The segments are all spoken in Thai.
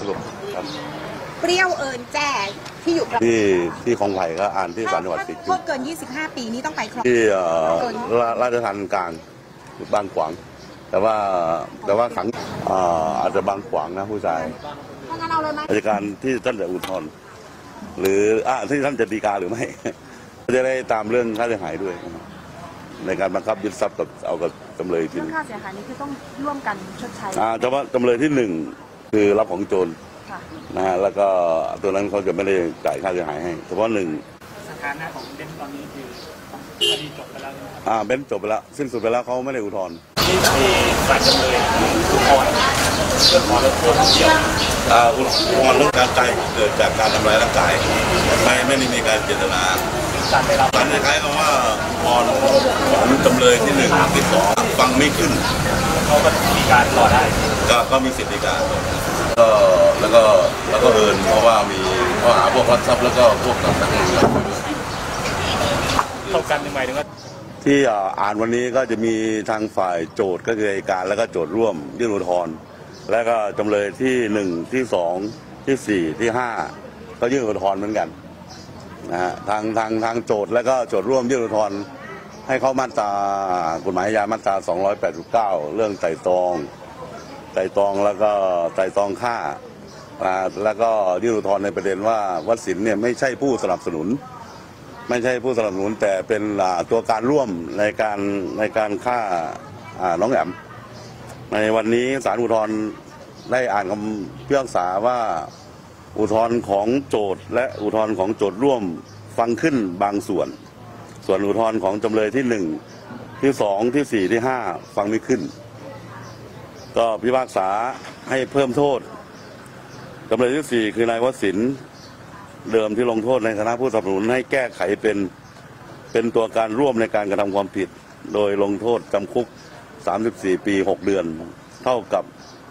สรุปครับเปรี้ยวเอิญแจ้ที่อยู่กระที่ที่คลองไผ่ก็อ่านที่ศาลจังหวัดถ้าสิงห์โทษเกิน 25 ปีนี้ต้องไปครองที่เอ่อราราชทัณฑ์กลางบางขวาง แต่ว่าแต่ว่าขังอ่าอาจจะบางขวางนะผู้ชายถ้างั้นเอาเลยไหมราชการที่ท่านจะอุทธรณ์หรืออ่าที่ท่านจะฎีกาหรือไม่จะได้ตามเรื่องค่าเสียหายด้วยนะครับในการบังคับยึดทรัพย์กับเอากับจำเลยทีเรื่องนึงค่าเสียหายนี้คือต้องร่วมกันชดใช้อ่าแต่ว่าจำเลยที่หนึ่ง คือรับของโจรค่ะนะฮะแล้วก็ตัวนั้นเขาจะไม่ได้จ่ายค่าเสียหายให้เฉพาะหนึ่งสถานะของเบนซ์ตอนนี้คือคดีจบไปแล้วใช่ไหมอ่าเบนซ์จบไปแล้วสิ้นสุดไปแล้วเขาไม่ได้อุทธรณ์ที่ที่ฝ่ายจำเลยอุทธรณ์เรื่องขอลดโทษเดียวอ่าอุทธรณ์เรื่องการตายเกิดจากการทำร้ายร่างกายไม่ไม่ได้มีการเจตนาการได้รับการคล้ายๆกับว่าอุทธรณ์ของจำเลยที่หนึ่งที่สองฟังไม่ขึ้นเขาก็มีการรอได้ ก็ก็มีสิทธิในการก็แล้วก็แล้วก็เอินเพราะว่ามีข้อหาพวกรักทรัพย์แล้วก็พวกต่างๆเท่ากันหมายถึงว่าที่อ่าอ่านวันนี้ก็จะมีทางฝ่ายโจทย์ก็คืออัยการแล้วก็โจทย์ร่วมยื่นอุทธรณ์แล้วก็จำเลยที่หนึ่งที่สองที่สี่ที่ห้าก็ยื่นอุทธรณ์เหมือนกันนะฮะทางทางทางโจทย์แล้วก็โจทย์ร่วมยื่นอุทธรณ์ให้เข้ามาตรากฎหมายอาญามาตรา 289 เรื่องไต่ตรอง ไต่ตองแล้วก็ไต่ตองฆ่าแล้วก็ยื่นอุทธรณ์ในประเด็นว่าวัดสินเนี่ยไม่ใช่ผู้สนับสนุน ไม่ใช่ผู้สนับสนุนแต่เป็นตัวการร่วมในการในการฆ่าอ่าน้องแอมในวันนี้ศาลอุทธรณ์ได้อ่านคำพิพากษาว่าอุทธรณ์ของโจทย์และอุทธรณ์ของโจทย์ร่วมฟังขึ้นบางส่วน ส่วนอุทธรณ์ของจำเลยที่หนึ่งที่สองที่สี่ที่ห้าฟังไม่ขึ้น ก็พิพากษาให้เพิ่มโทษจำเลยที่สี่คือนายวศินเดิมที่ลงโทษในฐานะผู้สนับสนุนให้แก้ไขเป็นเป็นตัวการร่วมในการกระทำความผิด โดยลงโทษจำคุก 34 ปี 6 เดือน เท่ากับ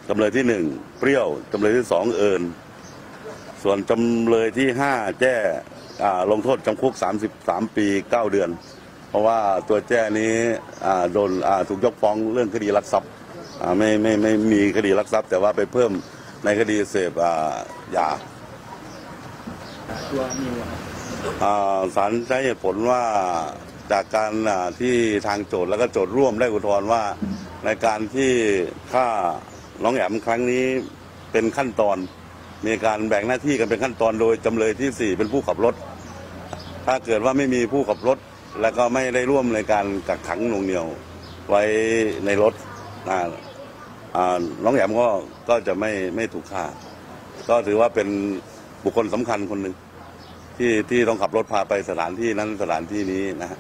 จำเลยที่ 1 เปรี้ยวจำเลยที่ 2 เอิญส่วนจำเลยที่ 5 แจ้อ่ลงโทษจำคุก 33 ปี 9 เดือน เพราะว่าตัวแจ้นี้โดนถูกยกฟ้องเรื่องคดีลักทรัพย์ ไม่ไม่ไม่มีคดีลักทรัพย์ แต่ว่าไปเพิ่มในคดีเสพอ่ายาตัวนิวอะอ่าศาลใช้เหตุผลว่าจากการที่ทางโจทย์แล้วก็โจทย์ร่วมได้อุทธรณ์ว่า ในการที่ฆ่าน้องแอมครั้งนี้เป็นขั้นตอน มีการแบ่งหน้าที่กันเป็นขั้นตอนโดยจำเลยที่สี่เป็นผู้ขับรถ ถ้าเกิดว่าไม่มีผู้ขับรถ แล้วก็ไม่ได้ร่วมในการกักขังหน่วงเหนียวไว้ในรถ น้องแหมก็ก็จะไม่ไม่ถูกฆ่า ก็ถือว่าเป็นบุคคลสำคัญคนหนึ่งที่ที่ต้องขับรถพาไปสถานที่นั้นสถานที่นี้นะฮะ